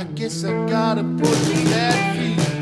I guess I gotta put that feet.